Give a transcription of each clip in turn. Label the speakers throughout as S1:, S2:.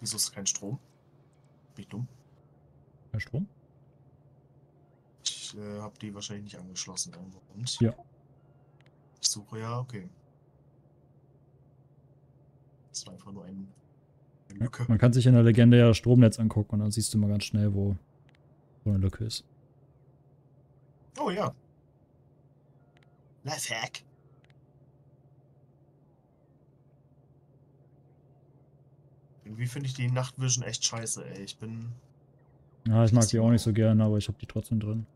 S1: Wieso ist kein Strom? Bin ich dumm?
S2: Kein Strom?
S1: Ich äh, habe die wahrscheinlich nicht angeschlossen irgendwo. Und?
S2: Ja.
S1: Ich suche ja, okay. Das war einfach nur ein, eine Lücke.
S2: Man kann sich in der Legende ja Stromnetz angucken und dann siehst du mal ganz schnell, wo, wo eine Lücke ist.
S1: Oh ja. Lifehack. Irgendwie finde ich die Nachtvision echt scheiße, ey. Ich bin.
S2: Ja, ich mag die auch nicht so gerne, aber ich habe die trotzdem drin.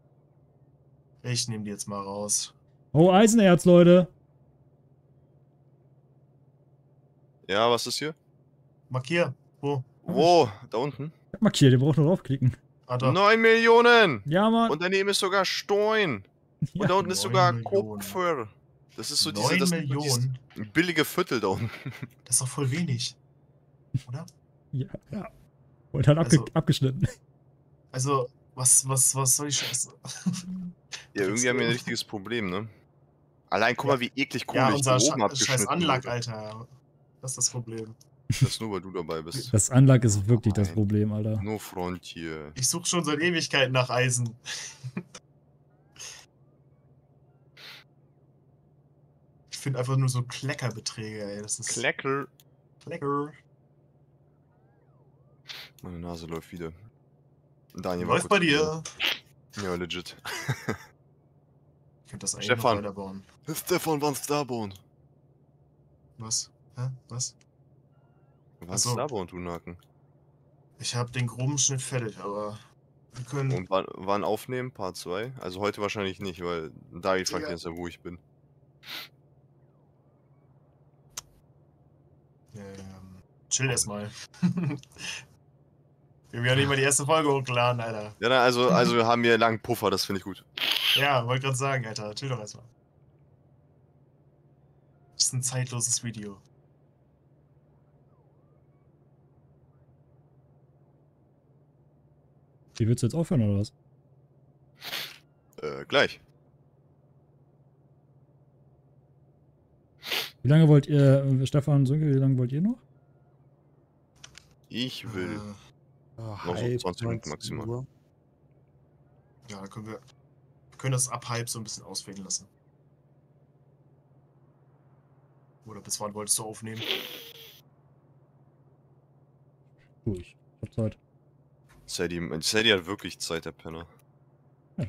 S1: Ich nehme die jetzt mal raus.
S2: Oh, Eisenerz, Leute!
S3: Ja, was ist hier?
S1: Markier. Wo?
S3: Wo? Da unten?
S2: Ich hab markiert, ihr braucht nur draufklicken.
S1: Ah, da.
S3: 9 Millionen!
S2: Ja, Mann!
S3: Und daneben ist sogar Stein.
S2: ja.
S3: Und da unten ist sogar
S1: Millionen.
S3: Kupfer. Das ist so diese,
S1: 9
S3: das
S1: Millionen.
S3: billige Viertel da unten.
S1: Das ist doch voll wenig. Oder?
S2: ja, ja. Und hat abge
S1: Also-
S2: abgeschnitten.
S1: Also, was, was, was soll ich scheiße?
S3: Ja, irgendwie haben wir ein richtiges Problem, ne? Allein guck mal, wie eklig Kohle
S1: ja, unser
S3: oben abgeschnitten
S1: scheiß Anlag,
S3: wurde.
S1: Alter. Das ist das Problem.
S3: Das nur, weil du dabei bist.
S2: Das Anlag ist wirklich das
S3: Nein.
S2: Problem, Alter.
S3: Nur Frontier.
S1: Ich suche schon seit Ewigkeiten nach Eisen. ich finde einfach nur so Kleckerbeträge, ey. Das ist
S3: Klecker.
S1: Klecker.
S3: Meine Nase läuft wieder. Daniel
S1: Läuft bei dir.
S3: Ja, legit.
S1: Ich könnte das eigentlich
S3: Stefan.
S1: noch weiterbauen.
S3: Stefan van Starborn.
S1: Was? Hä? Was?
S3: Was
S1: so.
S3: Starborn, du Nacken?
S1: Ich habe den groben Schnitt fertig, aber wir können.
S3: Und wann, wann aufnehmen? Part 2? Also heute wahrscheinlich nicht, weil Dari fragt jetzt ja, wo ich bin.
S1: Ähm, chill erstmal. wir haben ja nicht mal die erste Folge hochgeladen, Alter.
S3: Ja, na, also, also wir haben hier langen Puffer, das finde ich gut.
S1: Ja, wollte gerade sagen, Alter. Chill doch erstmal. Das ist ein zeitloses Video.
S2: Wie willst du jetzt aufhören, oder was?
S3: Äh, gleich.
S2: Wie lange wollt ihr, äh, Stefan, Sönke, wie lange wollt ihr noch?
S3: Ich will.
S1: Äh,
S3: Noch so 20 Minuten maximal.
S4: Uhr.
S1: ja, da können wir, wir können das ab halb so ein bisschen ausfällen lassen. Oder bis wann wolltest du aufnehmen?
S2: Durch. Ich hab Zeit.
S3: Sadie, Sadie hat wirklich Zeit, der Penner.
S2: Ja.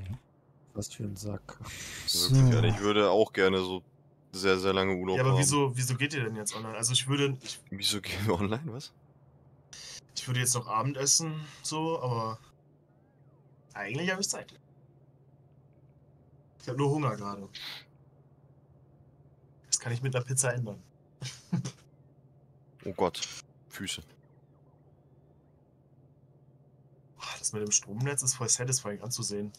S4: Was für ein Sack.
S3: Wirklich, Alter. Ich würde auch gerne so sehr, sehr lange Urlaub
S1: Ja, aber
S3: haben.
S1: wieso, wieso geht ihr denn jetzt online? Also ich würde, ich,
S3: Wieso gehen wir online, was?
S1: Ich würde jetzt noch Abendessen, so, aber eigentlich habe ich Zeit. Ich habe nur Hunger gerade. Das kann ich mit einer Pizza ändern.
S3: Oh Gott. Füße.
S1: Das mit dem Stromnetz ist voll satisfying anzusehen.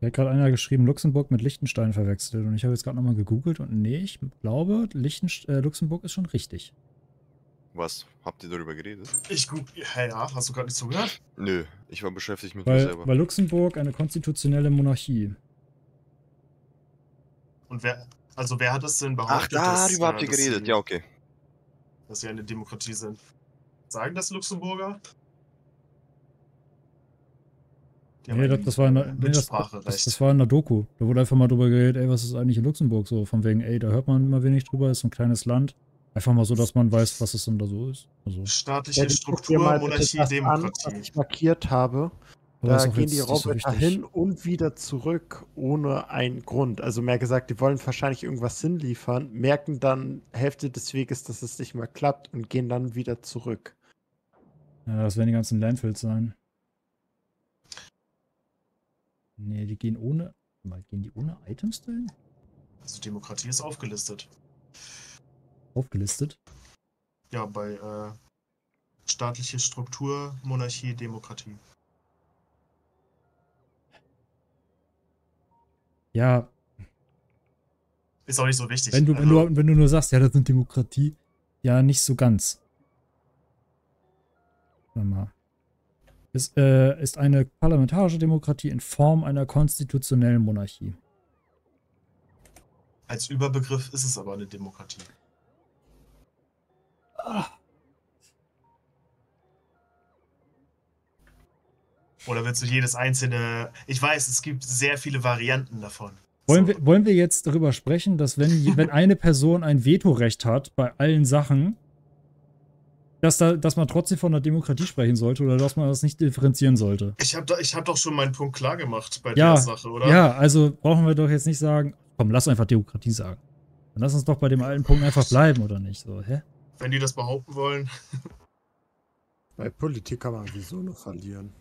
S2: Hier hat gerade einer geschrieben, Luxemburg mit Liechtenstein verwechselt. Und ich habe jetzt gerade nochmal gegoogelt und nee, ich glaube, Liechtenst äh, Luxemburg ist schon richtig.
S3: Was? Habt ihr darüber geredet?
S1: Ich gut. Hä, ja, hast du gerade nicht zugehört?
S3: Nö, ich war beschäftigt mit mir
S2: Weil,
S3: selber.
S2: weil Luxemburg eine konstitutionelle Monarchie.
S1: Und wer, also wer hat das denn
S3: Ach,
S1: behauptet? dass,
S3: darüber habt
S1: äh,
S3: ihr
S1: dass
S3: geredet.
S1: sie-
S3: Ja, okay.
S1: Dass sie eine Demokratie sind. Sagen das Luxemburger? Die haben
S2: Nee, das, das, war in der, nee, das, das war in der Doku. Da wurde einfach mal drüber geredet, ey, was ist eigentlich in Luxemburg so? Von wegen, ey, da hört man immer wenig drüber, ist so ein kleines Land. Einfach mal so, dass man weiß, was es denn da so ist. Also,
S1: Staatliche
S4: Ja,
S1: Struktur, Monarchie,
S4: das an, was
S1: Demokratie.
S4: ich markiert habe.
S2: aber
S4: Da gehen
S2: jetzt
S4: die
S2: so
S4: Roboter
S2: wichtig.
S4: hin und wieder zurück ohne einen Grund. Also mehr gesagt, die wollen wahrscheinlich irgendwas hinliefern, merken dann Hälfte des Weges, dass es nicht mehr klappt und gehen dann wieder zurück.
S2: Ja, das werden die ganzen Landfills sein. Nee, die gehen ohne. Mal, gehen die ohne Items dahin?
S1: Also Demokratie ist aufgelistet.
S2: Aufgelistet.
S1: Ja, bei äh, staatliche Struktur, Monarchie, Demokratie.
S2: Ja,
S1: Ist auch nicht so wichtig.
S2: wenn du, wenn,
S1: Also,
S2: du, wenn du nur sagst, ja, das sind Demokratie, ja, nicht so ganz. Warte mal. Es äh, ist eine parlamentarische Demokratie in Form einer konstitutionellen Monarchie.
S1: als Überbegriff ist es aber eine Demokratie. Oder willst du jedes einzelne. Ich weiß, es gibt sehr viele Varianten davon.
S2: Wollen,
S1: So.
S2: wir, wollen wir jetzt darüber sprechen, dass wenn, wenn eine Person ein Vetorecht hat bei allen Sachen, dass, da, dass man trotzdem von der Demokratie sprechen sollte oder dass man das nicht differenzieren sollte?
S1: Ich habe ich hab doch schon meinen Punkt klar gemacht bei
S2: Ja,
S1: der Sache, oder?
S2: Ja, also brauchen wir doch jetzt nicht sagen, komm, lass einfach Demokratie sagen. Dann lass uns doch bei dem alten Punkt einfach bleiben, oder nicht? So, hä?
S1: Wenn die das behaupten wollen.
S4: Bei Politik kann man wieso nur verlieren.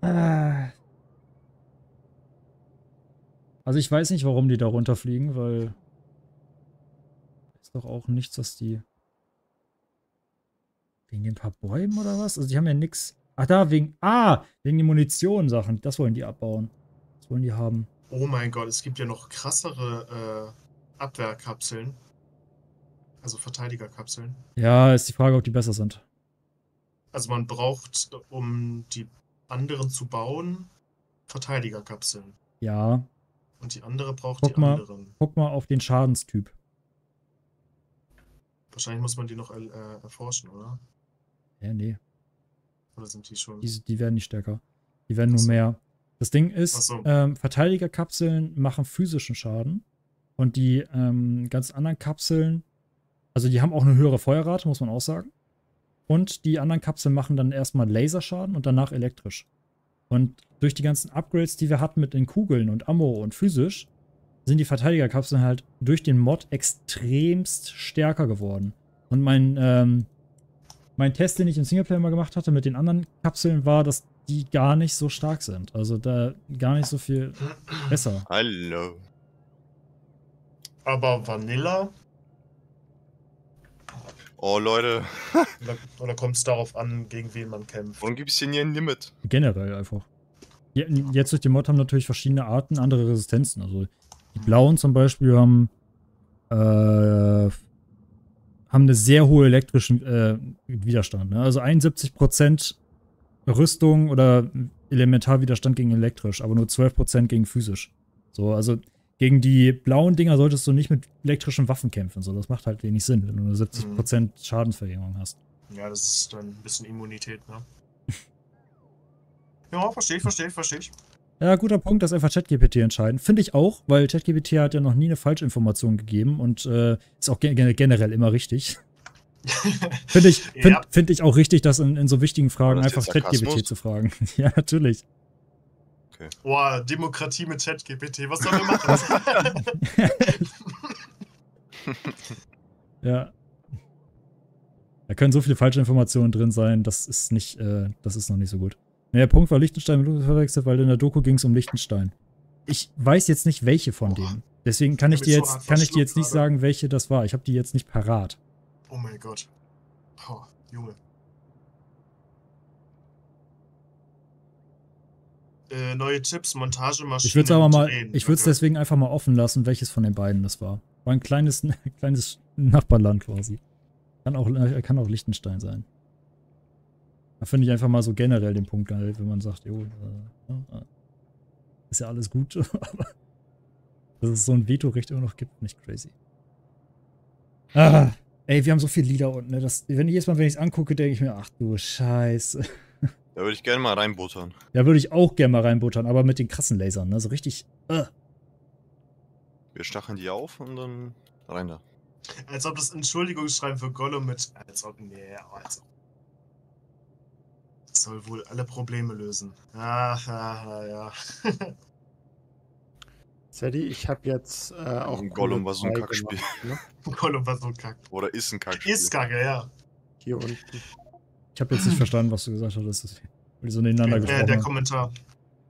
S2: Ah. Also ich weiß nicht, warum die da runterfliegen, weil ist doch auch nichts, was die wegen den paar Bäumen oder was? Also die haben ja nix. Ach da wegen ah wegen den Munition-Sachen. Das wollen die abbauen. Das wollen die haben.
S1: Oh mein Gott, es gibt ja noch krassere äh, Abwehrkapseln. Also Verteidigerkapseln.
S2: Ja, ist die Frage, ob die besser sind.
S1: Also man braucht, um die anderen zu bauen, Verteidigerkapseln.
S2: Ja,
S1: Und die andere braucht
S2: Guck
S1: die
S2: mal.
S1: anderen.
S2: guck mal auf den Schadenstyp.
S1: Wahrscheinlich muss man die noch äh, erforschen, oder?
S2: Ja, nee.
S1: Oder sind die schon.
S2: Die, die werden nicht stärker. Die werden nur mehr. Das Ding ist,
S1: so.
S2: ähm, Verteidigerkapseln machen physischen Schaden. Und die ähm, ganz anderen Kapseln, also die haben auch eine höhere Feuerrate, muss man auch sagen. Und die anderen Kapseln machen dann erstmal Laserschaden und danach elektrisch. Und durch die ganzen Upgrades, die wir hatten mit den Kugeln und Ammo und physisch, sind die Verteidigerkapseln halt durch den Mod extremst stärker geworden. Und mein, ähm, mein Test, den ich im Singleplayer mal gemacht hatte mit den anderen Kapseln, war, dass die gar nicht so stark sind. Also da gar nicht so viel besser.
S3: Hallo.
S1: Aber Vanilla?
S3: Oh, Leute.
S1: Oder, oder kommt es darauf an, gegen wen man kämpft?
S3: Warum gibt es hier nie ein Limit?
S2: Generell einfach. Je- Jetzt durch den Mod haben natürlich verschiedene Arten andere Resistenzen. Also die blauen zum Beispiel haben, äh, haben eine sehr hohe elektrischen äh, Widerstand. Ne? Also 71% Rüstung oder Elementarwiderstand gegen elektrisch, aber nur 12% gegen physisch. So, also gegen die blauen Dinger solltest du nicht mit elektrischen Waffen kämpfen. So, das macht halt wenig Sinn, wenn du nur 70% Schadensverringerung hast.
S1: Ja, das ist dann ein bisschen Immunität, ne? ja, verstehe ich, verstehe ich, verstehe ich.
S2: Ja, guter Punkt, dass einfach ChatGPT entscheiden. Finde ich auch, weil ChatGPT hat ja noch nie eine Falschinformation gegeben und äh, ist auch gen generell immer richtig. Finde ich, find,
S1: Ja.
S2: find ich auch richtig, das in, in so wichtigen Fragen einfach? ChatGPT zu fragen. ja, natürlich.
S1: Boah, Demokratie mit ChatGPT, was sollen wir machen?
S2: Ja. Da können so viele falsche Informationen drin sein, das ist nicht, äh, das ist noch nicht so gut. Ne, der Punkt war Liechtenstein mit Lukas verwechselt, weil in der Doku ging es um Liechtenstein. Ich weiß jetzt nicht, welche von
S1: Boah.
S2: denen. Deswegen kann ich
S1: hab
S2: dir jetzt, kann ich dir jetzt nicht
S1: gerade.
S2: sagen, welche das war. Ich habe die jetzt nicht parat.
S1: Oh mein Gott. Oh, Junge. Äh, neue Tipps, Montagemaschinen.
S2: Ich würde es aber mal, ich würde es deswegen einfach mal offen lassen, welches von den beiden das war. War ein kleines, kleines Nachbarland quasi. Kann auch, äh, kann auch Liechtenstein sein. Da finde ich einfach mal so generell den Punkt geil, wenn man sagt, jo, äh, ja, äh, ist ja alles gut, aber dass es so ein Vetorecht immer noch gibt, nicht crazy. Ah, ey, wir haben so viele Lieder unten, ne? Das, wenn ich jedes Mal, wenn ich es angucke, denke ich mir, ach du Scheiße.
S3: Da würde ich gerne mal reinbuttern.
S2: Da würde ich auch gerne mal reinbuttern, aber mit den krassen Lasern, ne? So richtig. Äh.
S3: Wir stacheln die auf und dann rein da.
S1: Als ob das Entschuldigungsschreiben für Gollum mit. Als ob. Nee, als ob. Das soll wohl alle Probleme lösen. Ah, ja, ja.
S4: Sadie, ich habe jetzt äh, auch.
S3: Gollum war so ein Kackspiel.
S4: gemacht, Ne?
S1: Gollum war so kack.
S3: Oder ist ein Kackspiel.
S1: Ist kacke, ja.
S4: Hier unten.
S2: Ich habe jetzt nicht verstanden, was du gesagt hattest, weil die so nebeneinander
S1: Äh,
S2: gesprochen
S1: der
S2: haben.
S1: Kommentar.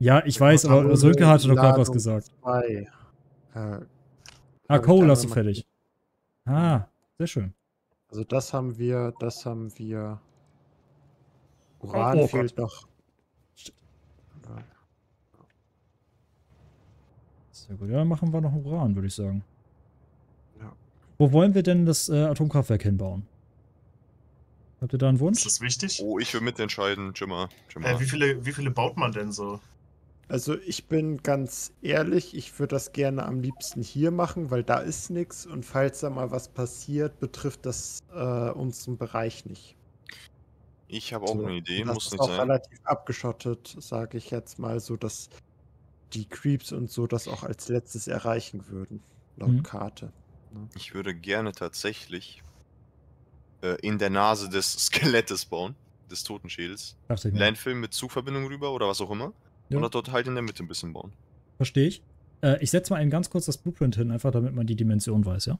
S2: Ja, ich
S1: der
S2: weiß,
S1: Kommentar
S2: aber Sönke hatte doch gerade was gesagt.
S4: Zwei. Äh,
S2: Ah, Cole hast du fertig. Ah, sehr schön.
S4: Also das haben wir, das haben wir.
S2: Oh,
S4: Uran
S2: oh
S4: fehlt noch.
S2: Sehr gut. Ja, dann machen wir noch Uran, würde ich sagen.
S4: Ja.
S2: Wo wollen wir denn das äh, Atomkraftwerk hinbauen? Habt ihr da einen
S1: Ist
S2: Wunsch?
S1: das wichtig?
S3: Oh, ich will mitentscheiden, Jimmer. Jimmer.
S1: Äh, wie, viele, wie viele baut man denn so?
S4: Also ich bin ganz ehrlich, ich würde das gerne am liebsten hier machen, weil da ist nichts und falls da mal was passiert, betrifft das äh, unseren Bereich nicht.
S3: Ich habe auch
S4: So,
S3: eine Idee,
S4: das
S3: muss
S4: ist
S3: nicht
S4: auch
S3: sein.
S4: relativ abgeschottet, sage ich jetzt mal, so dass die Creeps und so das auch als letztes erreichen würden, laut
S2: Mhm.
S4: Karte.
S3: Ich würde gerne tatsächlich äh, in der Nase des Skelettes bauen, des Totenschädels.
S2: Mir.
S3: Landfill mit Zugverbindung rüber oder was auch immer.
S2: Ja.
S3: Und dort halt in der Mitte ein bisschen bauen.
S2: Verstehe ich. Äh, ich setze mal eben ganz kurz das Blueprint hin, einfach damit man die Dimension weiß, ja?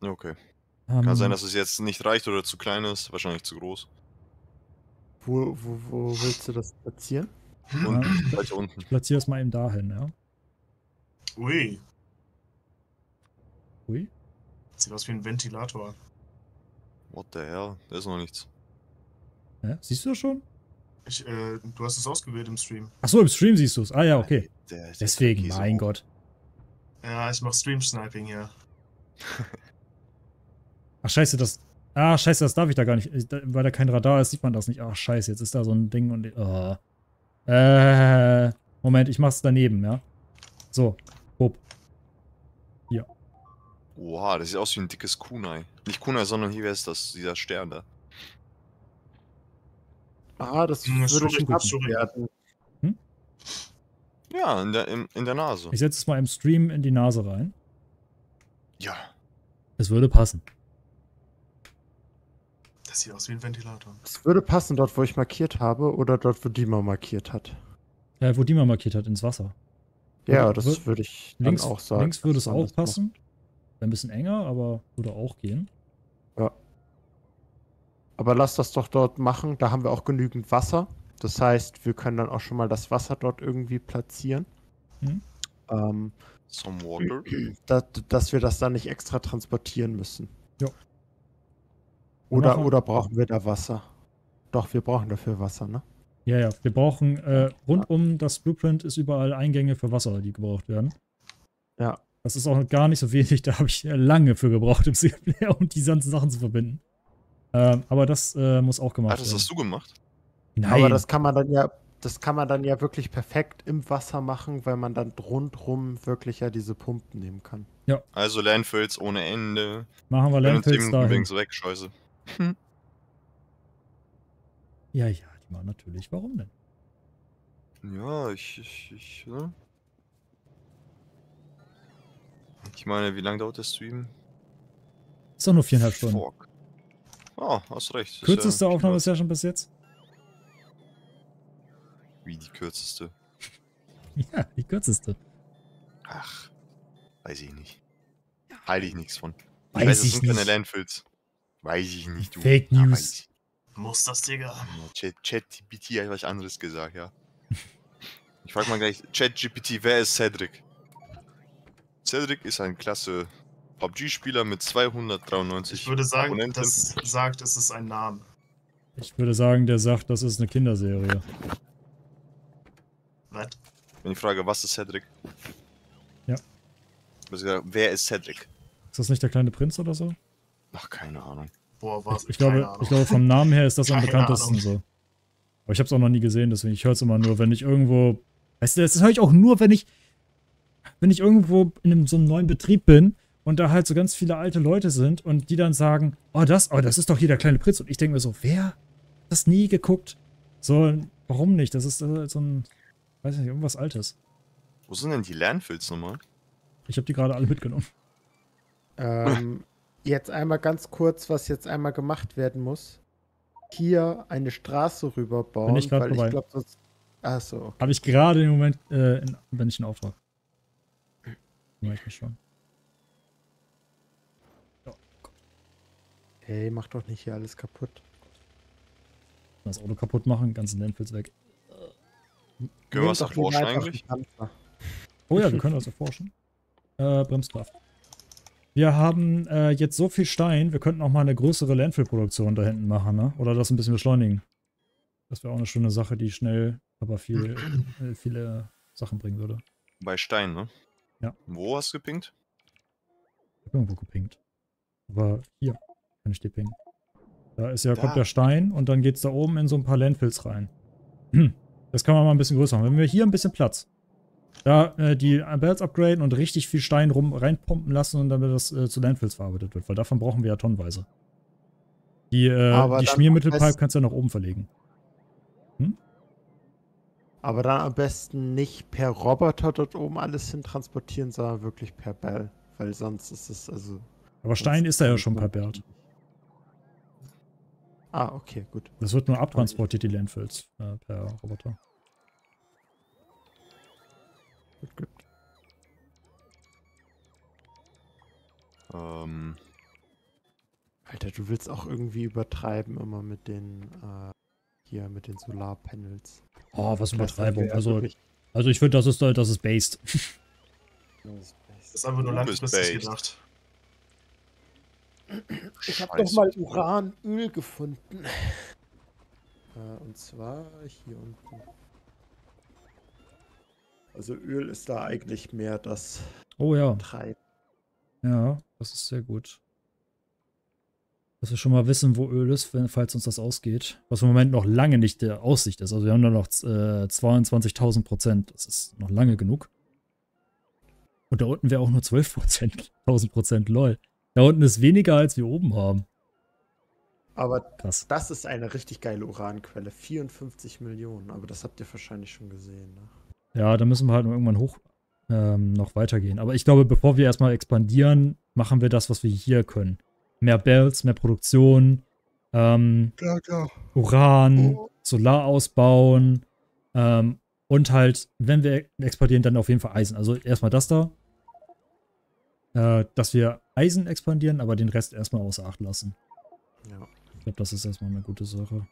S3: Okay.
S2: Ähm,
S3: Kann sein, dass es jetzt nicht reicht oder zu klein ist. Wahrscheinlich zu groß.
S4: Wo, wo, wo willst du das platzieren?
S3: Und
S2: Ja.
S3: weiter unten.
S2: Ich platziere es mal eben dahin, ja?
S1: Ui,
S2: Ui.
S1: sieht aus wie ein Ventilator.
S3: What the hell? Da ist noch nichts.
S2: Ja, siehst du das schon?
S1: Ich, äh, du hast es ausgewählt im Stream.
S2: Achso, im Stream siehst du es. Ah ja, okay.
S3: Der, der
S2: Deswegen, mein
S3: hoch.
S2: Gott.
S1: Ja, ich mach Stream-Sniping hier.
S2: Ach, scheiße, das. Ah, scheiße, das darf ich da gar nicht. Ich- da- Weil da kein Radar ist, sieht man das nicht. Ach, scheiße, jetzt ist da so ein Ding und. Oh. Äh. Moment, ich mach's daneben, ja? So. Bob.
S3: Oha, das sieht aus wie ein dickes Kunai. Nicht Kunai, sondern hier ist das, dieser Stern da.
S4: Ah, das
S1: Hm,
S4: würde knapp
S1: sorry.
S4: werden.
S3: Ja, in der, in, in der Nase.
S2: Ich setze es mal im Stream in die Nase rein.
S3: Ja.
S2: Es würde passen.
S1: Das sieht aus wie ein Ventilator.
S4: Das würde passen dort, wo ich markiert habe oder dort, wo Dima markiert hat.
S2: Äh, wo die mal markiert hat, ins Wasser.
S4: Ja,
S2: Würde-
S4: das
S2: wür-
S4: würde ich dann
S2: Links,
S4: auch sagen.
S2: links würde es auch passen. Wäre ein bisschen enger, aber würde auch gehen.
S4: Aber lass das doch dort machen. Da haben wir auch genügend Wasser. Das heißt, wir können dann auch schon mal das Wasser dort irgendwie platzieren.
S2: Mhm.
S4: Ähm,
S3: Some water.
S4: dass, dass wir das dann nicht extra transportieren müssen.
S2: Ja.
S4: Oder, oder brauchen wir da Wasser? Doch, wir brauchen dafür Wasser, ne?
S2: Ja, ja. Wir brauchen äh, rund um das Blueprint ist überall Eingänge für Wasser, die gebraucht werden.
S4: Ja.
S2: Das ist auch gar nicht so wenig. Da habe ich lange für gebraucht im Singleplayer, um diese ganzen Sachen zu verbinden. Ähm, aber das äh, muss auch gemacht
S3: Ach, das
S2: werden.
S3: hast du gemacht?
S2: Nein.
S4: Aber das kann man dann ja, das kann man dann ja wirklich perfekt im Wasser machen, weil man dann rundrum wirklich ja diese Pumpen nehmen kann.
S3: Also Landfills ohne Ende.
S2: machen wir Landfills dahin.
S3: übrigens weg, scheiße.
S2: Ja, ja, die machen natürlich. Warum denn?
S3: Ja, ich, ich, ich, ne? Ich meine, wie lange dauert der Stream?
S2: Ist doch nur viereinhalb Stunden.
S3: Fuck. Ah, hast recht.
S2: Kürzeste
S3: ja
S2: Aufnahme
S3: klar.
S2: ist ja schon bis jetzt.
S3: Wie die kürzeste?
S2: Ja, die kürzeste.
S3: Ach, weiß ich nicht. Halte ich nichts von.
S2: Weiß
S3: weiß,
S2: ich
S3: sind keine
S2: nicht.
S3: Landfills. Weiß ich nicht, du.
S2: Fake
S3: Ja,
S2: News.
S1: Muss das, Digga.
S3: Ja, Chat, ChatGPT hat was anderes gesagt, ja. Ich frage mal gleich, ChatGPT, wer ist Cedric? Cedric ist ein klasse PUBG-Spieler mit 293
S1: Ich würde sagen,
S3: Abonnenten.
S1: das sagt, es ist ein Name.
S2: Ich würde sagen, der sagt, das ist eine Kinderserie.
S1: Was?
S3: Wenn ich frage, was ist Cedric?
S2: Ja.
S3: Wer ist Cedric?
S2: Ist das nicht der kleine Prinz oder so?
S3: Ach, keine Ahnung.
S1: Boah, was?
S2: Ich, ich, glaube, ich glaube, vom Namen her ist das am bekanntesten
S1: Ahnung.
S2: so. Aber ich habe es auch noch nie gesehen, deswegen ich höre es immer nur, wenn ich irgendwo. Weißt du, das höre ich auch nur, wenn ich. Wenn ich irgendwo in einem, so einem neuen Betrieb bin und da halt so ganz viele alte Leute sind und die dann sagen, oh, das, oh, das ist doch hier der kleine Prinz. Und ich denke mir so, wer hat das nie geguckt? So, warum nicht? Das ist äh, so ein, weiß nicht, irgendwas Altes.
S3: Wo sind denn die Landfills nochmal?
S2: Ich habe die gerade alle mitgenommen.
S4: Ähm, jetzt einmal ganz kurz, was jetzt einmal gemacht werden muss. Hier eine Straße rüberbauen,
S2: Bin ich grad
S4: weil
S2: vorbei.
S4: ich glaube, sonst. Achso, okay.
S2: Habe ich gerade im Moment, äh, in, bin ich in Auftrag. Kümmere ich mich schon.
S4: Ey, mach doch nicht hier alles kaputt.
S2: Das Auto kaputt machen, ganzen Landfills weg.
S3: Können wir was erforschen eigentlich?
S4: einen.
S2: Oh ja, wir können das erforschen. Äh, Bremskraft. Wir haben äh, jetzt so viel Stein, wir könnten auch mal eine größere Landfill-Produktion da hinten machen, ne? Oder das ein bisschen beschleunigen. Das wäre auch eine schöne Sache, die schnell, aber viel, äh, viele Sachen bringen würde.
S3: Bei Stein, ne?
S2: Ja.
S3: Wo hast du gepinkt?
S2: Ich hab irgendwo gepinkt. Aber hier kann ich die pingen. Da ist ja,
S3: Da.
S2: kommt der Stein und dann geht's da oben in so ein paar Landfills rein. Hm. Das kann man mal ein bisschen größer machen. Wenn wir hier ein bisschen Platz da äh, die Bells upgraden und richtig viel Stein rum reinpumpen lassen und damit das äh, zu Landfills verarbeitet wird, weil davon brauchen wir ja tonnenweise. Die, äh, die Schmiermittelpipe kannst du ja nach oben verlegen.
S4: Aber dann am besten nicht per Roboter dort oben alles hin transportieren, sondern wirklich per Bell. Weil sonst ist es also.
S2: Aber Stein ist da ja schon verbärt.
S4: Ah, okay, gut.
S2: Das wird nur abtransportiert, die Landfills, äh, per Roboter.
S4: Gut.
S3: Ähm,
S4: Alter, du willst auch irgendwie übertreiben immer mit den äh, hier mit den Solarpanels.
S2: Oh, was Übertreibung. Also, also ich finde, das ist, das ist based.
S1: Das ist einfach nur langfristig gedacht.
S4: Ich habe doch mal Uranöl gefunden. Äh, und zwar hier unten. Also Öl ist da eigentlich mehr das
S2: Oh ja,
S4: Treiben.
S2: ja, das ist sehr gut. Dass wir schon mal wissen, wo Öl ist, wenn, falls uns das ausgeht. Was im Moment noch lange nicht der Aussicht ist. Also wir haben da noch äh, 22.000 Prozent. Das ist noch lange genug. Und da unten wäre auch nur 12 Prozent. 1000 Prozent, lol. Da unten ist weniger, als wir oben haben.
S4: Aber
S2: Krass.
S4: das ist eine richtig geile Uranquelle. 54 Millionen. Aber das habt ihr wahrscheinlich schon gesehen. Ne?
S2: Ja, da müssen wir halt irgendwann hoch ähm, noch weitergehen. Aber ich glaube, bevor wir erstmal expandieren, machen wir das, was wir hier können. Mehr Bells, mehr Produktion, ähm,
S4: Ja, ja.
S2: Uran,
S4: Oh.
S2: Solar ausbauen ähm, und halt, wenn wir expandieren, dann auf jeden Fall Eisen. Also erstmal das da, äh, dass wir Eisen expandieren, aber den Rest erstmal außer Acht lassen.
S4: ja.
S2: Ich glaube, das ist erstmal eine gute Sache.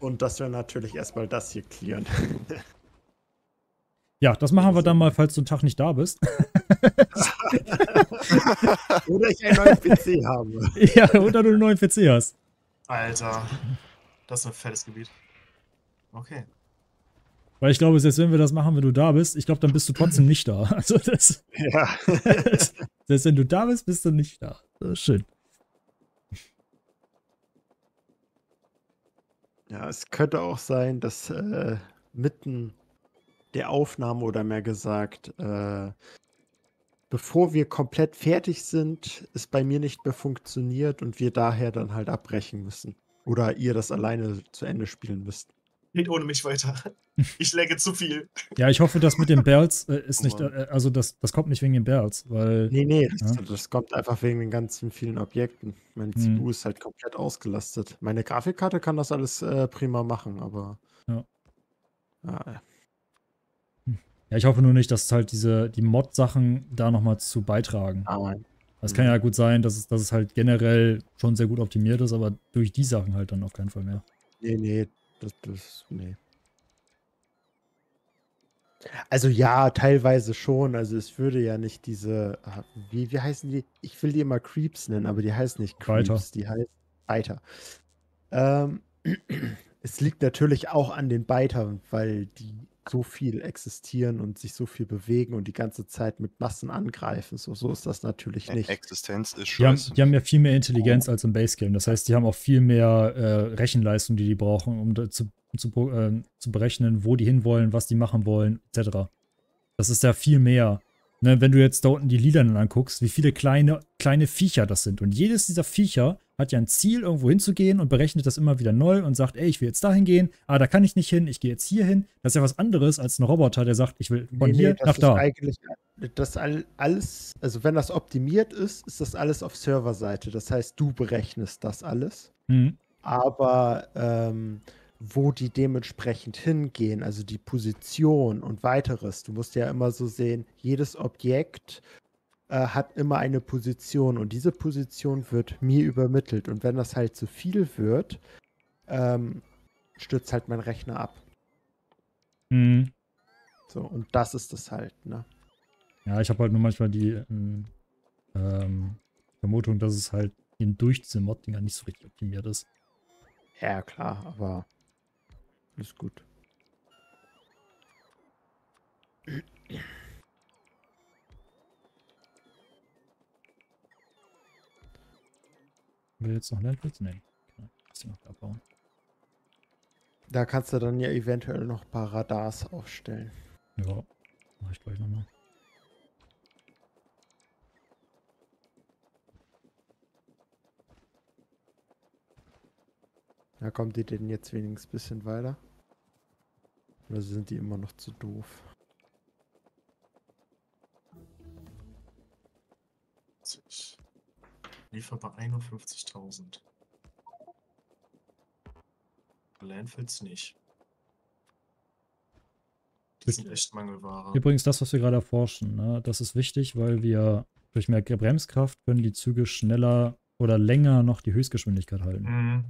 S4: Und dass wir natürlich erstmal das hier clearen.
S2: Ja, das machen wir dann mal, falls du einen Tag nicht da bist.
S4: Oder ich einen neuen PC habe.
S2: ja, oder du einen neuen PC hast.
S1: Alter. Das ist ein fettes Gebiet. Okay.
S2: Weil ich glaube, selbst wenn wir das machen, wenn du da bist, ich glaube, dann bist du trotzdem nicht da. Also das,
S4: Ja.
S2: selbst wenn du da bist, bist du nicht da. Das ist schön.
S4: Ja, es könnte auch sein, dass äh, mitten der Aufnahme oder mehr gesagt, äh, bevor wir komplett fertig sind, es bei mir nicht mehr funktioniert und wir daher dann halt abbrechen müssen. Oder ihr das alleine zu Ende spielen müsst.
S1: Geht ohne mich weiter. Ich lagge zu viel.
S2: Ja, ich hoffe, das mit den Bells äh, ist
S3: Oh
S2: nicht, äh, also das, das kommt nicht wegen den Bells, weil,
S4: Nee, nee, das,
S2: Ja.
S4: das kommt einfach wegen den ganzen vielen Objekten. Meine
S2: Hm.
S4: CPU ist halt komplett ausgelastet. Meine Grafikkarte kann das alles äh, prima machen, aber.
S2: Ja.
S4: Ja,
S2: ja, ich hoffe nur nicht, dass halt diese, die Mod-Sachen da nochmal zu beitragen.
S4: aber
S2: Es kann ja gut sein, dass es, dass es halt generell schon sehr gut optimiert ist, aber durch die Sachen halt dann auf keinen Fall mehr.
S4: Nee, nee, das, das, nee. Also ja, teilweise schon. Also es würde ja nicht diese, ah, wie, wie heißen die? Ich will die immer Creeps nennen, aber die heißen nicht Creeps,
S2: Reiter.
S4: die heißen Reiter. Ähm, es liegt natürlich auch an den Beitern, weil die so viel existieren und sich so viel bewegen und die ganze Zeit mit Massen angreifen. So, so ist das natürlich nicht.
S3: Existenz ist
S2: Die haben,
S3: scheiße.
S2: die haben ja viel mehr Intelligenz als im Base-Game. Das heißt, die haben auch viel mehr äh, Rechenleistung, die die brauchen, um da zu, zu, ähm, zu berechnen, wo die hinwollen, was die machen wollen, etc. Das ist ja viel mehr. Ne, wenn du jetzt da unten die Lilanen anguckst, wie viele kleine, kleine Viecher das sind. Und jedes dieser Viecher hat ja ein Ziel, irgendwo hinzugehen und berechnet das immer wieder neu und sagt, ey, ich will jetzt dahin gehen, ah, da kann ich nicht hin, ich gehe jetzt hier hin. Das ist ja was anderes als ein Roboter, der sagt, ich will von
S4: Nee,
S2: hier
S4: nee, das
S2: nach
S4: ist
S2: da.
S4: eigentlich das all, alles, also wenn das optimiert ist, ist das alles auf Serverseite. Das heißt, du berechnest das alles,
S2: Hm.
S4: aber ähm, wo die dementsprechend hingehen, also die Position und weiteres, du musst ja immer so sehen, jedes Objekt äh, hat immer eine Position und diese Position wird mir übermittelt und wenn das halt zu viel wird, ähm, stürzt halt mein Rechner ab.
S2: Hm.
S4: So, und das ist es halt, ne?
S2: Ja, ich habe halt nur manchmal die ähm, ähm, Vermutung, dass es halt in durch diese Mod-Dinger nicht so richtig optimiert ist.
S4: Ja, klar, aber alles gut.
S2: Will jetzt noch. Okay. Muss die noch abbauen.
S4: Da kannst du dann ja eventuell noch ein paar Radars aufstellen.
S2: Ja. Mach ich gleich nochmal.
S4: Ja, kommt ihr denn jetzt wenigstens ein bisschen weiter? Oder sind die immer noch zu doof?
S1: Ich liefer bei 51.000. Landfills nicht. Die sind echt Mangelware.
S2: Übrigens, das, was wir gerade erforschen, ne, das ist wichtig, weil wir durch mehr Bremskraft können die Züge schneller oder länger noch die Höchstgeschwindigkeit halten.
S1: Mhm.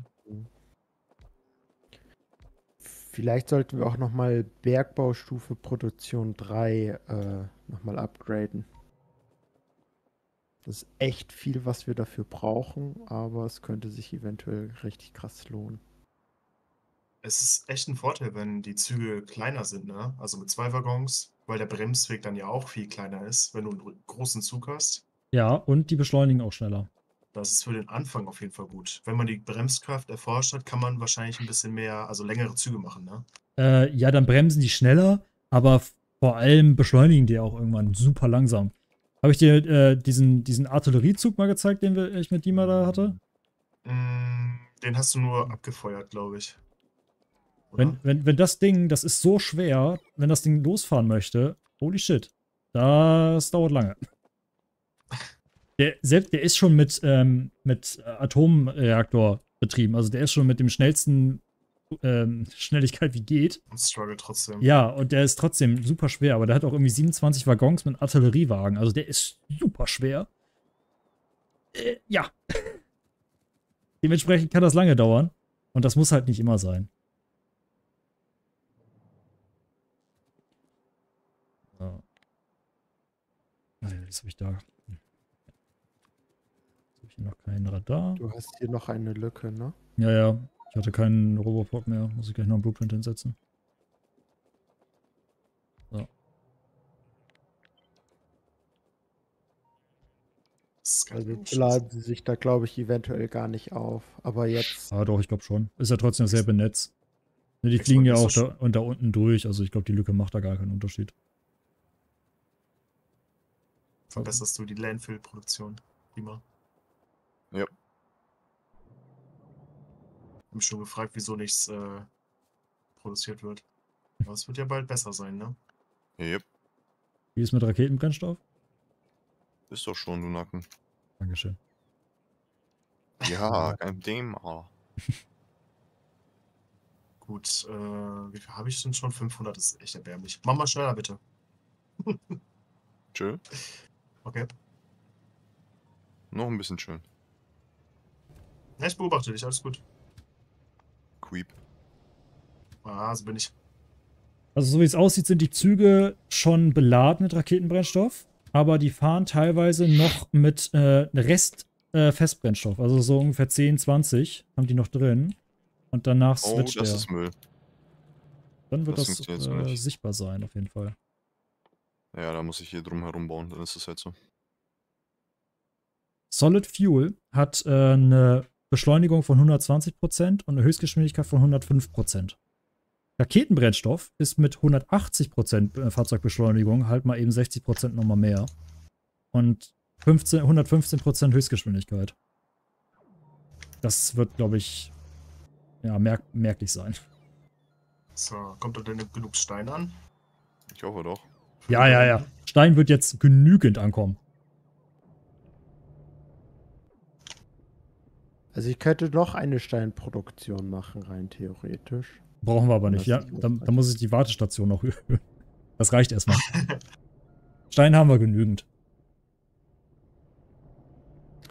S4: Vielleicht sollten wir auch nochmal Bergbaustufe Produktion 3 äh, nochmal upgraden. Das ist echt viel, was wir dafür brauchen, aber es könnte sich eventuell richtig krass lohnen.
S1: Es ist echt ein Vorteil, wenn die Züge kleiner sind, ne? Also mit zwei Waggons, weil der Bremsweg dann ja auch viel kleiner ist, wenn du einen großen Zug hast.
S2: Ja, und die beschleunigen auch schneller.
S1: Das ist für den Anfang auf jeden Fall gut. Wenn man die Bremskraft erforscht hat, kann man wahrscheinlich ein bisschen mehr, also längere Züge machen, ne?
S2: Äh, ja, dann bremsen die schneller, aber vor allem beschleunigen die auch irgendwann super langsam. Habe ich dir äh, diesen, diesen Artilleriezug mal gezeigt, den wir, ich mit Dima da hatte?
S1: Mm, Den hast du nur abgefeuert, glaube ich. Oder?
S2: Wenn, wenn, wenn das Ding, das ist so schwer, wenn das Ding losfahren möchte, holy shit, das dauert lange. Der, selbst, der ist schon mit, ähm, mit Atomreaktor betrieben, also der ist schon mit dem schnellsten ähm, Schnelligkeit wie geht.
S1: Und struggle trotzdem.
S2: Ja, und der ist trotzdem super schwer, aber der hat auch irgendwie 27 Waggons mit Artilleriewagen, also der ist super schwer. Äh, ja. Dementsprechend kann das lange dauern und das muss halt nicht immer sein. So. Nein, was habe ich da? Hm. Jetzt habe ich hier noch kein Radar.
S4: Du hast hier noch eine Lücke, ne?
S2: Ja, ja. Ich hatte keinen Robopop mehr. Muss ich gleich noch einen Blueprint hinsetzen.
S1: Das ist ganz
S4: Also laden sie sich da, glaube ich, eventuell gar nicht auf. Aber jetzt,
S2: Ah, doch, ich glaube schon. Ist ja trotzdem dasselbe Netz. Ne, die
S1: Extra
S2: fliegen ja auch da, und da unten durch. Also ich glaube, die Lücke macht da gar keinen Unterschied.
S1: verbesserst du die Landfill-Produktion. Prima.
S3: Ja.
S1: Ich mich schon gefragt, wieso nichts äh, produziert wird. Aber es wird ja bald besser sein, ne?
S3: Yep.
S2: Wie ist mit Raketenbrennstoff?
S3: Ist doch schon, du Nacken.
S2: Dankeschön.
S3: Ja, kein Thema.
S1: Gut, äh, wie viel habe ich denn schon? 500 ist echt erbärmlich. Mach mal schneller, bitte.
S3: Tschö.
S1: Okay.
S3: Noch ein bisschen schön.
S1: Ja, ich beobachte dich, alles gut.
S3: Creep.
S1: Ah, so bin ich.
S2: Also so wie es aussieht, sind die Züge schon beladen mit Raketenbrennstoff, aber die fahren teilweise noch mit äh, Rest äh, Festbrennstoff. Also so ungefähr 10, 20 haben die noch drin. Und danach
S3: Oh,
S2: switcht
S3: das
S2: der.
S3: ist Müll.
S2: Dann wird
S3: das
S2: das, äh, sichtbar sein, auf jeden Fall.
S3: Ja, da muss ich hier drum herum bauen, dann ist es halt so.
S2: Solid Fuel hat äh, eine Beschleunigung von 120% und eine Höchstgeschwindigkeit von 105%. Raketenbrennstoff ist mit 180% äh, Fahrzeugbeschleunigung halt mal eben 60% nochmal mehr. Und 15, 115% Höchstgeschwindigkeit. Das wird, glaube ich, ja, merk merklich sein.
S1: So, kommt da denn genug Stein an?
S3: Ich hoffe doch.
S2: Ja, ja, ja. Stein wird jetzt genügend ankommen.
S4: Also ich könnte noch eine Steinproduktion machen, rein theoretisch.
S2: Brauchen wir aber nicht. Ja,
S4: ist
S2: da,
S4: notwendig.
S2: da muss ich die Wartestation noch erhöhen. Das reicht erstmal. Stein haben wir genügend.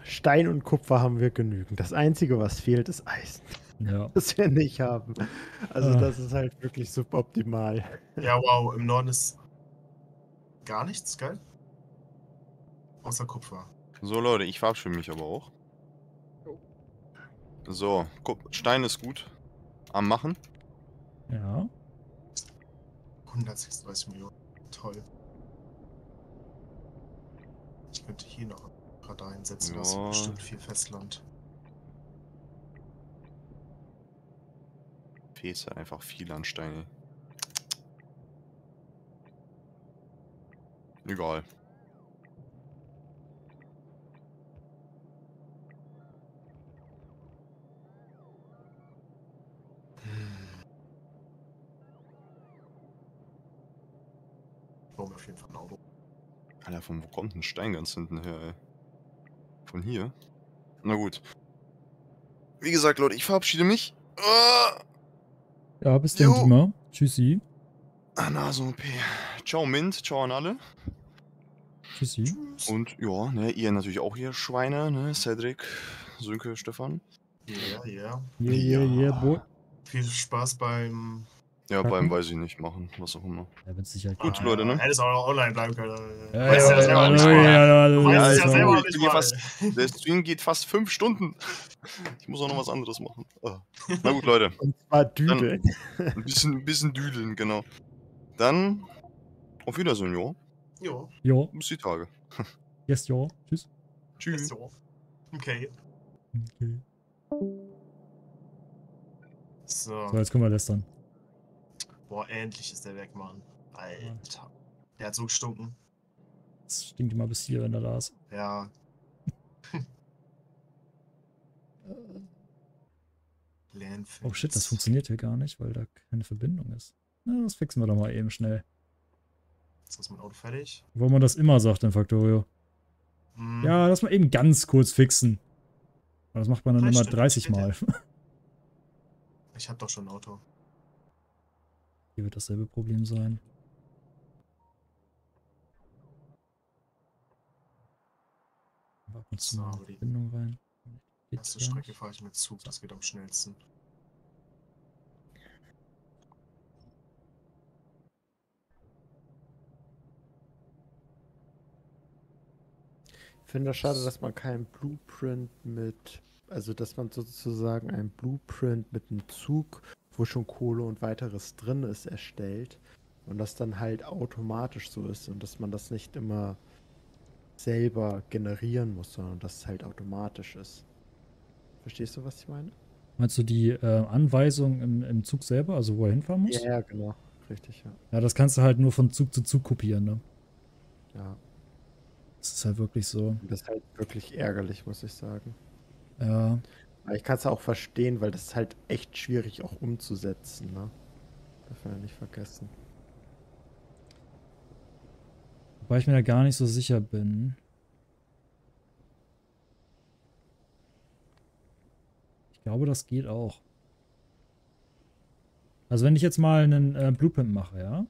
S4: Stein und Kupfer haben wir genügend. Das Einzige, was fehlt, ist Eisen.
S2: Ja.
S4: Das wir nicht haben. Also
S2: Ah.
S4: das ist halt wirklich suboptimal.
S1: Ja, wow, im Norden ist gar nichts, geil. Außer Kupfer.
S3: So, Leute, ich verabschiede mich aber auch. So, guck, Stein ist gut. Am Machen.
S2: Ja.
S1: 136 Millionen. Toll. Ich könnte hier noch ein Radar einsetzen, das ist bestimmt viel Festland.
S3: Fehlt halt einfach viel an Steine. Egal.
S1: Bauen wir auf jeden Fall ein Auto.
S3: Alter, von wo kommt ein Stein ganz hinten her, ey? Von hier? Na gut. Wie gesagt, Leute, ich verabschiede mich. Ah,
S2: Ja, bis dann. Dima. Tschüssi.
S3: ah, Nasen-OP. Ciao, Mint. Ciao an alle.
S2: Tschüssi.
S1: Tschüss.
S3: Und ja, ne, ihr natürlich auch hier Schweine, ne? Cedric, Sönke, Stefan.
S1: Yeah, yeah.
S2: Yeah, yeah, yeah, boy.
S1: Viel Spaß beim.
S3: Ja, beim weiß ich nicht machen, was auch immer.
S2: Ja, wenn es sicher
S3: Gut,
S1: Ah,
S3: Leute, ne?
S1: Hättest auch noch online bleiben können.
S2: Ja,
S1: ja
S2: ja,
S1: selber
S2: ja,
S1: nicht
S2: ja, ja, ja,
S1: nicht
S3: Der Stream geht fast fünf Stunden. Ich muss auch noch was anderes machen. Ah. Na gut, Leute.
S4: Und zwar Düdeln.
S3: Ein bisschen, ein bisschen düdeln, genau. Dann auf Wiedersehen, jo.
S1: Jo,
S2: Jo,
S3: Bis die Tage.
S2: yes, jo. Tschüss.
S3: Tschüss.
S1: ist so. Okay.
S2: Okay.
S1: So.
S2: So, jetzt können wir lästern.
S1: Boah, endlich ist der weg, Mann. Alter. Der hat so gestunken.
S2: Es stinkt immer bis hier, wenn er da ist.
S1: Ja. Landfill.
S2: Oh shit, das funktioniert hier gar nicht, weil da keine Verbindung ist. Na, das fixen wir doch mal eben schnell.
S1: Jetzt ist mein Auto fertig.
S2: Wo man das immer sagt in Factorio.
S1: Hm,
S2: Ja, lass mal eben ganz kurz fixen. Das macht man dann immer
S1: Stunden
S2: 30 Mal.
S1: Ich hab doch schon ein Auto.
S2: Hier wird dasselbe Problem sein. Ab und zu mal
S1: die
S2: Verbindung rein.
S1: Erste
S2: gar
S1: Strecke fahre ich mit Zug, das geht am schnellsten.
S4: Ich finde das schade, dass man keinen Blueprint mit, also dass man sozusagen einen Blueprint mit einem Zug, wo schon Kohle und weiteres drin ist, erstellt und das dann halt automatisch so ist und dass man das nicht immer selber generieren muss, sondern dass es halt automatisch ist. Verstehst du, was ich meine?
S2: Meinst du die äh, Anweisung im, im Zug selber, also wo er hinfahren muss?
S4: Ja, genau. Richtig, ja.
S2: Ja, das kannst du halt nur von Zug zu Zug kopieren, ne?
S4: ja.
S2: Das ist halt wirklich so.
S4: Das ist halt wirklich ärgerlich, muss ich sagen.
S2: Ja,
S4: ich kann es auch verstehen, weil das ist halt echt schwierig auch umzusetzen, ne? Darf man ja nicht vergessen.
S2: wobei ich mir da gar nicht so sicher bin. Ich glaube, das geht auch. Also wenn ich jetzt mal einen äh, Blueprint mache, ja,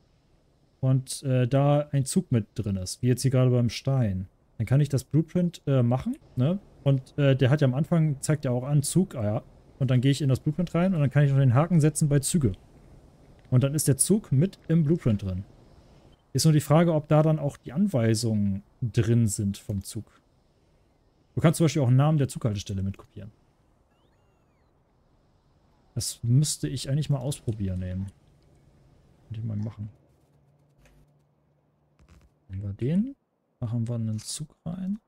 S2: und äh, da ein Zug mit drin ist, wie jetzt hier gerade beim Stein, dann kann ich das Blueprint äh, machen, ne? Und äh, der hat ja am Anfang, zeigt ja auch an, Zug, ah ja, und dann gehe ich in das Blueprint rein und dann kann ich noch den Haken setzen bei Züge. Und dann ist der Zug mit im Blueprint drin. Ist nur die Frage, ob da dann auch die Anweisungen drin sind vom Zug. Du kannst zum Beispiel auch einen Namen der Zughaltestelle mitkopieren. Das müsste ich eigentlich mal ausprobieren nehmen. Könnte ich mal machen. Nehmen wir den. Machen wir einen Zug rein.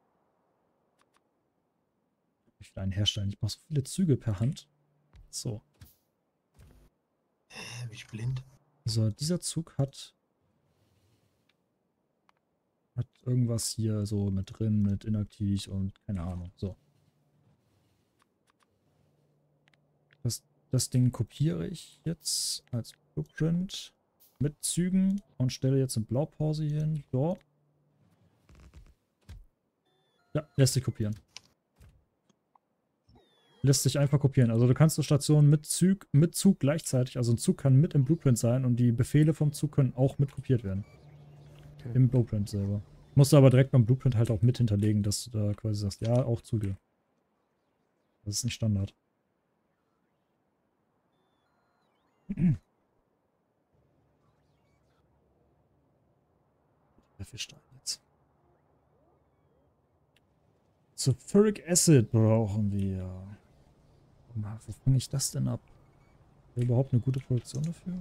S2: Ich will einen herstellen. Ich mache so viele Züge per Hand. So.
S1: Hä, bin ich blind?
S2: So, dieser Zug hat hat irgendwas hier so mit drin, mit inaktiv und keine Ahnung. So. Das, das Ding kopiere ich jetzt als Blueprint mit Zügen und stelle jetzt eine Blaupause hier hin. So. Ja, lässt sich kopieren. Lässt sich einfach kopieren. Also du kannst eine Station mit Zug, mit Zug gleichzeitig, also ein Zug kann mit im Blueprint sein und die Befehle vom Zug können auch mit kopiert werden.
S4: Okay.
S2: Im Blueprint selber. Musst du aber direkt beim Blueprint halt auch mit hinterlegen, dass du da quasi sagst, ja, auch Züge. Das ist nicht Standard. Stein jetzt. Sulfuric Acid brauchen wir. Na, Wo fange ich das denn ab? Wäre überhaupt eine gute Produktion dafür?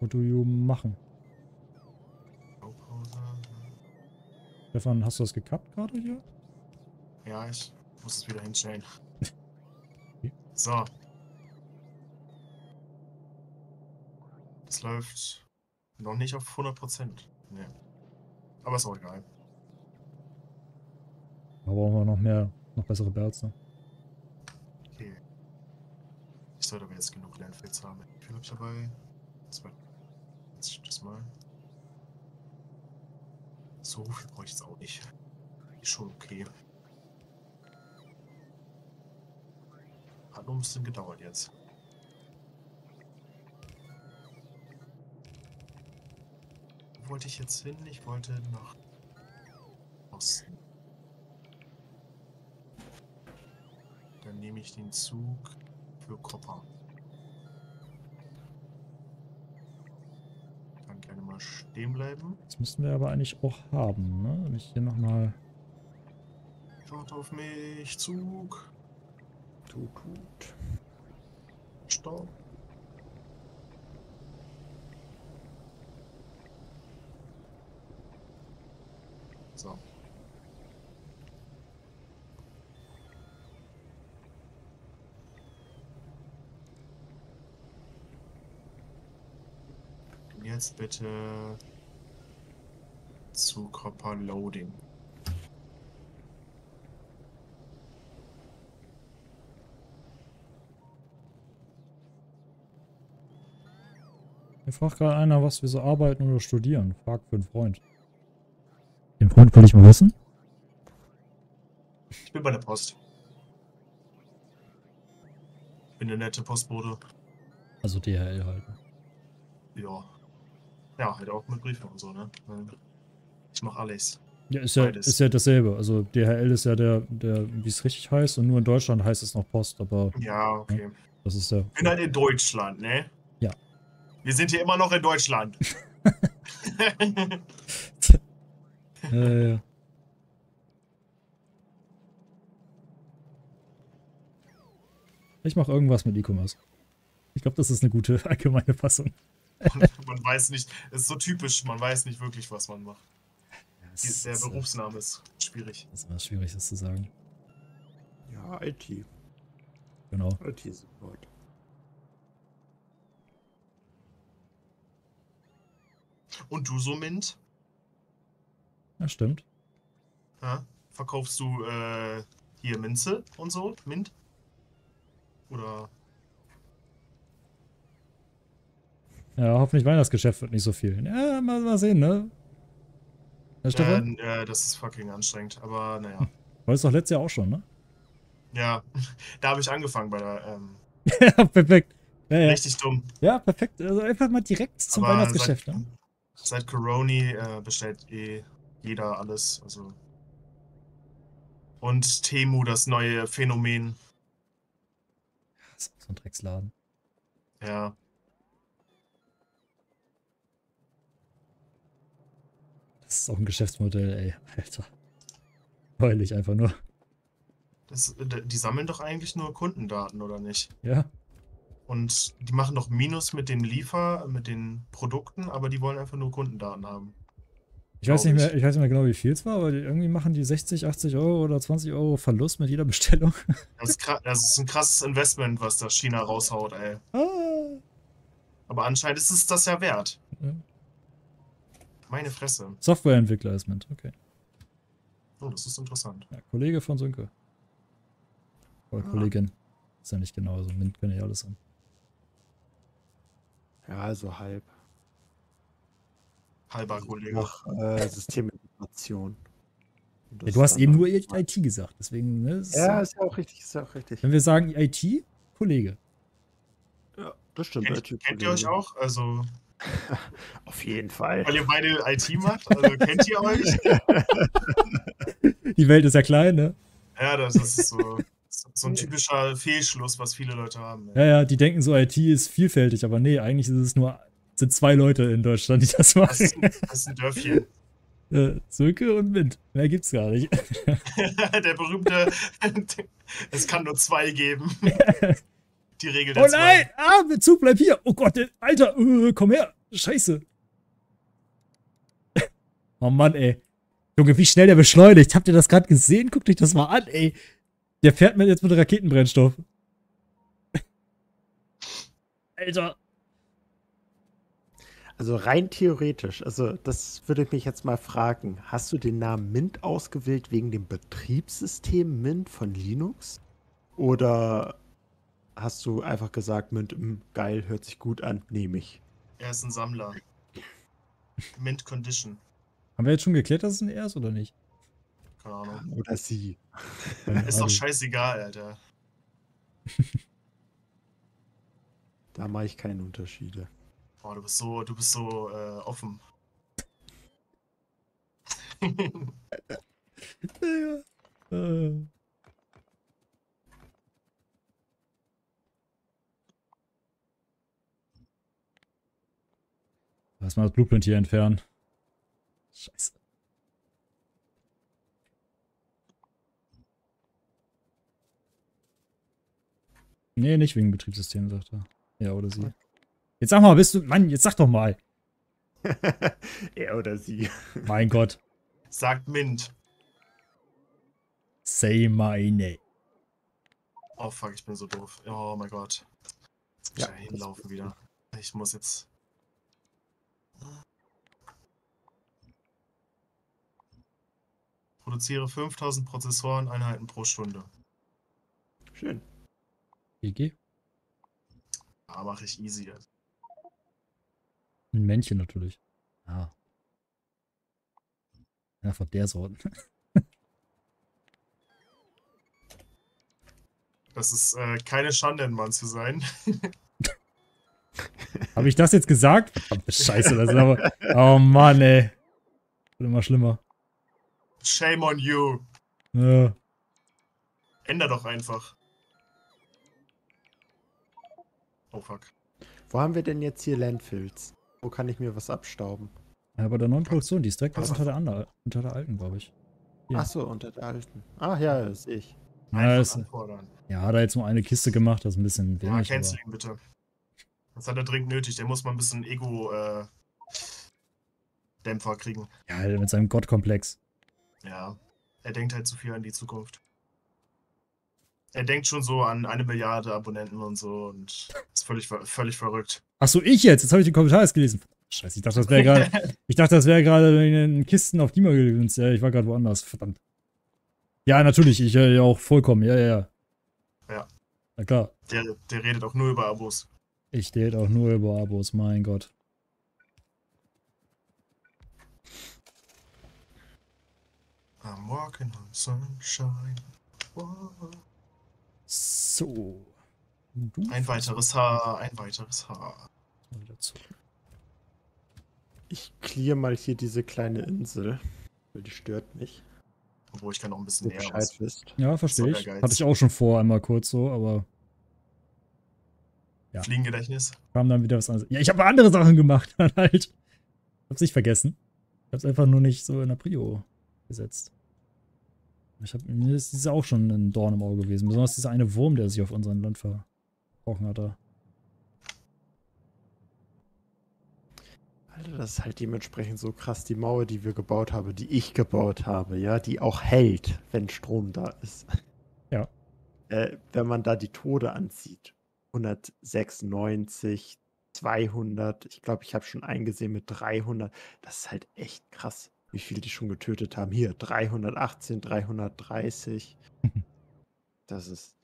S2: What do you machen? Stefan, hast du das gekappt gerade hier?
S1: Ja, ich muss es wieder hinstellen.
S2: Okay.
S1: So. es läuft noch nicht auf 100%. Nee. Aber ist auch egal.
S2: Da brauchen wir noch mehr, noch bessere Bells, ne?
S1: Okay. Ich sollte aber jetzt genug Landfills haben. Ich dabei? Zwei. Jetzt das mal. So viel brauche ich jetzt auch nicht. Ist schon okay. Hat nur ein bisschen gedauert jetzt. Wo wollte ich jetzt hin? Ich wollte nach Osten. Dann nehme ich den Zug für Kopper. Kann gerne mal stehen bleiben.
S2: Das müssten wir aber eigentlich auch haben, ne? Wenn ich hier nochmal.
S1: Schaut auf mich, Zug.
S4: Tut, tut.
S1: Stopp. So. Jetzt bitte zu Copper Loading.
S2: Mir fragt gerade einer, was wir so arbeiten oder studieren. Frag für einen Freund. Den Freund will ich mal wissen?
S1: Ich bin bei der Post. Bin eine nette Postbote.
S2: Also DHL halt.
S1: Ja. Ja, halt auch mit Briefen und so, ne? Ich mach alles.
S2: Ja, ist ja,
S1: Beides.
S2: ist ja dasselbe. Also DHL ist ja der, der wie es richtig heißt, und nur in Deutschland heißt es noch Post, aber
S1: Ja, okay.
S2: das ist der.
S1: bin halt in Deutschland, ne?
S2: Ja.
S1: Wir sind hier immer noch in Deutschland.
S2: Äh, ich mache irgendwas mit E-Commerce. Ich glaube, das ist eine gute allgemeine Fassung.
S1: Man weiß nicht, es ist so typisch, man weiß nicht wirklich, was man macht. Die,
S2: Das
S1: der
S2: ist, äh,
S1: Berufsname ist schwierig.
S2: Das ist immer schwierig, das zu sagen.
S4: Ja, IT.
S2: Genau.
S4: IT-Support.
S1: Und du so, Mint?
S2: Ja, stimmt.
S1: Ja? Verkaufst du äh, hier Minze und so? Mint? Oder
S2: Ja, hoffentlich Weihnachtsgeschäft wird nicht so viel. Ja, mal, mal sehen, ne? Herr Stefan?
S1: äh, äh, das ist fucking anstrengend, aber naja.
S2: Wolltest doch letztes Jahr auch schon, ne?
S1: Ja, da habe ich angefangen bei der ähm,
S2: ja, perfekt. Ja, ja.
S1: richtig dumm.
S2: ja, perfekt. Also einfach mal direkt zum
S1: Aber
S2: Weihnachtsgeschäft,
S1: seit,
S2: ne?
S1: seit Coroni äh, bestellt eh jeder alles. Also. Und Temu, das neue Phänomen.
S2: Das ist auch so ein Drecksladen.
S1: Ja.
S2: Das ist auch ein Geschäftsmodell, ey. Alter. Heulig einfach nur.
S1: Das, die sammeln doch eigentlich nur Kundendaten, oder nicht?
S2: Ja.
S1: Und die machen doch Minus mit dem Liefer, mit den Produkten, aber die wollen einfach nur Kundendaten haben.
S2: Ich weiß, nicht
S1: ich.
S2: mehr, ich weiß nicht mehr genau, wie viel es war, aber irgendwie machen die 60, 80 Euro oder 20 Euro Verlust mit jeder Bestellung.
S1: Das ist, das ist ein krasses Investment, was da China raushaut, ey.
S2: Ah.
S1: Aber anscheinend ist es das ja wert. Meine Fresse.
S2: Softwareentwickler ist Mint, okay.
S1: Oh, das ist interessant.
S2: Ja, Kollege von Sönke. Oder
S1: Ah.
S2: Kollegin. Ist ja nicht genau, also Mint können ja alles sein.
S4: Ja, also halb.
S1: Halber Kollege.
S4: Nach äh, Systemintegration.
S2: Ja, du hast eben nur IT gesagt, deswegen, ne? ist-
S4: Ja, ist ja auch richtig, ist ja auch richtig.
S2: Wenn wir sagen IT, Kollege.
S4: Ja, das stimmt.
S1: Kennt,
S4: IT
S1: kennt ihr euch auch? Also,
S4: Auf jeden Fall.
S1: weil ihr beide IT macht? Also, kennt ihr euch?
S2: Die Welt ist ja klein, ne?
S1: Ja, das ist so, so ein typischer Fehlschluss, was viele Leute haben.
S2: Ja, ja, die denken so, IT ist vielfältig, aber nee, eigentlich ist es nur, sind zwei Leute in Deutschland, die das
S1: Das
S2: machen.
S1: ist, ein, das ist ein Dörfchen.
S2: Äh, Sönke und Mint. Mehr gibt's gar nicht.
S1: Der berühmte, es kann nur zwei geben. Die Regel der
S2: Oh nein!
S1: zwei.
S2: Ah, Bezug, bleib hier! Oh Gott, Alter, äh, komm her! Scheiße! Oh Mann, ey. Junge, wie schnell der beschleunigt. Habt ihr das gerade gesehen? Guckt euch das mal an, ey. Der fährt mit jetzt mit Raketenbrennstoff. Alter.
S4: Also rein theoretisch, also das würde ich mich jetzt mal fragen. Hast du den Namen Mint ausgewählt wegen dem Betriebssystem Mint von Linux? Oder hast du einfach gesagt, Mint, mh, geil, hört sich gut an, nehme ich?
S1: Er ist ein Sammler. Mint Condition.
S2: Haben wir jetzt schon geklärt, dass es ein R ist oder nicht?
S1: Keine Ahnung.
S4: Oder sie.
S1: Ist doch scheißegal, Alter.
S4: Da mache ich keine Unterschiede.
S1: Boah, du bist so, du bist so äh, offen.
S2: Ja. Äh. Lass mal das Blueprint hier entfernen. Scheiße. Nee, nicht wegen Betriebssystem, sagt er. Ja, oder sie. Jetzt sag mal, bist du. Mann, jetzt sag doch mal.
S4: er oder sie.
S2: Mein Gott.
S1: Sagt Mint.
S2: Say my name.
S1: Oh fuck, ich bin so doof. Oh mein Gott. Jetzt muss
S4: Ja,
S1: ich ja hinlaufen wieder. Ich muss jetzt. Produziere 5000 Prozessoreneinheiten pro Stunde.
S4: Schön.
S2: GG.
S1: Ja, mache ich easy.
S2: Ein Männchen natürlich. Ah. Ja, von der Sorte.
S1: Das ist äh, keine Schande, ein Mann zu sein.
S2: Habe ich das jetzt gesagt? Scheiße, das ist aber. Oh Mann, ey. Wird immer schlimmer.
S1: Shame on you.
S2: Ja.
S1: Änder doch einfach. Oh fuck.
S4: Wo haben wir denn jetzt hier Landfills? Wo kann ich mir was abstauben?
S2: Ja, bei der neuen Produktion, die ist direkt unter der, anderen, unter der alten, glaube ich. Ja.
S4: Ach so, unter der alten. Ah ja, das sehe ich.
S2: Ja, ist, ja, hat er jetzt nur eine Kiste gemacht, das ist ein bisschen
S1: Ja,
S2: wenig.
S1: kennst du
S2: aber,
S1: ihn bitte. Das hat er dringend nötig. Der muss mal ein bisschen Ego-Dämpfer kriegen.
S2: ja, mit seinem Gottkomplex.
S1: Ja. Er denkt halt zu viel an die Zukunft. Er denkt schon so an eine Milliarde Abonnenten und so und ist völlig, völlig verrückt.
S2: Achso, ich jetzt. Jetzt habe ich den Kommentar erst gelesen. Scheiße, ich dachte, das wäre gerade. Ich dachte, das wäre gerade in den Kisten auf die mal gewünscht. Ja, ich war gerade woanders. Verdammt. Ja, natürlich. Ich äh, ja auch vollkommen. Ja, ja, ja.
S1: Ja.
S2: Na klar.
S1: Der, der redet auch nur über Abos.
S2: Ich date auch nur über Abos. Mein Gott.
S1: I'm walking on sunshine. Wow.
S2: So. Du
S1: Ein weiteres Haar, ein weiteres Haar.
S4: Ich clear mal hier diese kleine Insel. Weil die stört mich.
S1: Obwohl ich kann noch ein bisschen näher
S4: wisst.
S2: Ja, verstehe ich. Hatte ich auch schon vor, einmal kurz so, aber Ja.
S1: Fliegengedächtnis.
S2: kam dann wieder was anderes. Ja, ich habe andere Sachen gemacht, dann halt. Ich hab's nicht vergessen. Ich hab's einfach nur nicht so in der Prio gesetzt. Ich hab, mir ist dieser auch schon ein Dorn im Auge gewesen. Besonders dieser eine Wurm, der sich auf unseren Land verbrochen hat. Da.
S4: Alter, das ist halt dementsprechend so krass. Die Mauer, die wir gebaut haben, die ich gebaut habe, ja, die auch hält, wenn Strom da ist.
S2: Ja.
S4: Äh, wenn man da die Tode anzieht. 196, 200, ich glaube, ich habe schon eingesehen mit 300. Das ist halt echt krass, wie viel die schon getötet haben. Hier, 318, 330. Das ist,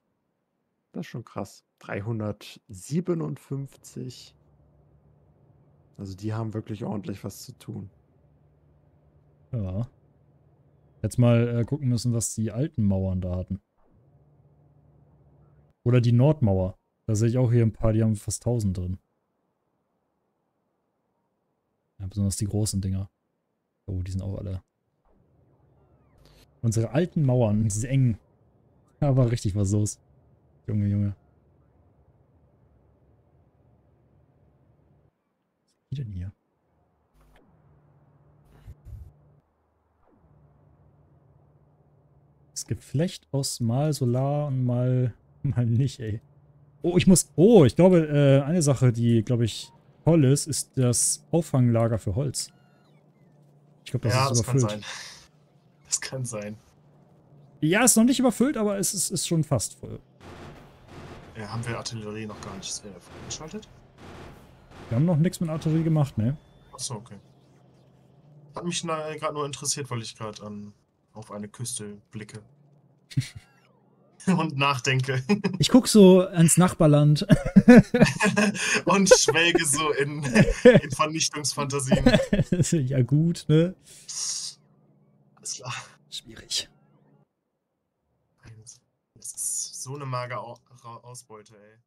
S4: das ist schon krass. 357. Also die haben wirklich ordentlich was zu tun.
S2: Ja. Jetzt mal äh, gucken müssen, was die alten Mauern da hatten. Oder die Nordmauer. Da sehe ich auch hier ein paar, die haben fast 1000 drin. Ja, besonders die großen Dinger. Oh, die sind auch alle. Unsere alten Mauern, diese engen. Da war richtig was los. Junge, Junge. Was ist denn hier? Das Geflecht aus mal Solar und mal, mal nicht, ey. Oh, ich muss. Oh, ich glaube, äh, eine Sache, die, glaube ich, toll ist, ist das Auffanglager für Holz. Ich glaube, das
S1: ja,
S2: ist
S1: das kann
S2: überfüllt.
S1: sein. Das kann sein.
S2: Ja, ist noch nicht überfüllt, aber es ist, ist schon fast voll.
S1: Ja, haben wir Artillerie noch gar nicht äh, freigeschaltet?
S2: Wir haben noch nichts mit Artillerie gemacht, ne?
S1: Achso, okay. Hat mich gerade nur interessiert, weil ich gerade an auf eine Küste blicke. und nachdenke.
S2: Ich gucke so ans Nachbarland.
S1: und schwelge so in, in Vernichtungsfantasien.
S2: ja, gut, ne?
S1: Alles klar.
S2: Schwierig.
S1: Das ist so eine magere Ausbeute, ey.